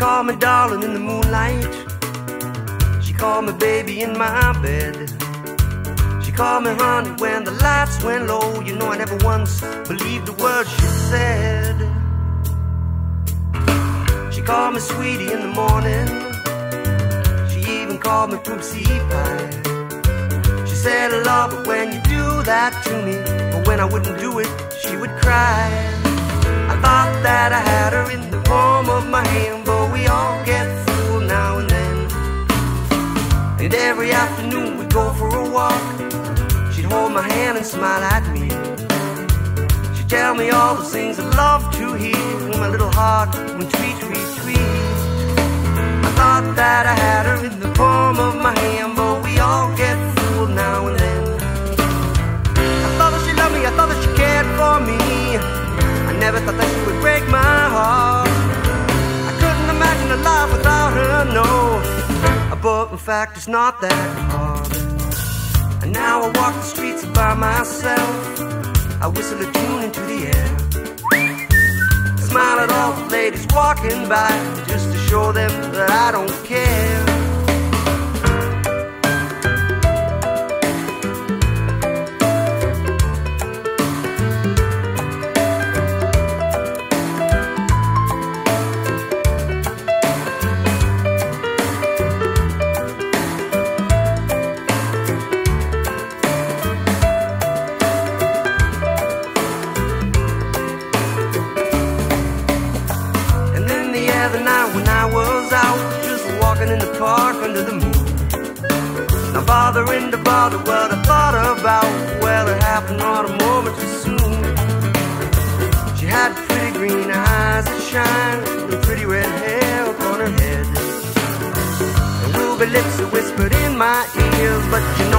called me darling in the moonlight. She called me baby in my bed. She called me honey when the lights went low. You know I never once believed a word she said. She called me sweetie in the morning. She even called me poopsie pie. She said, I love, but when you do that to me, but when I wouldn't do it, she would cry. I thought that I had her in the palm of my hand, and smile at me. She'd tell me all the things I love to hear. And my little heart went tweet, tweet, tweet. I thought that I had her in the palm of my hand, but we all get fooled now and then. I thought that she loved me, I thought that she cared for me. I never thought that she would break my heart. I couldn't imagine a life without her, no. But in fact, it's not that. And now I walk the streets by myself. I whistle a tune into the air. Smile at all the ladies walking by just to show them that I don't care. When I was out, just walking in the park under the moon. Now bothering to bother what I thought about, well it happened not a moment too soon. She had pretty green eyes that shine, and pretty red hair upon her head. And ruby lips that whispered in my ears, but you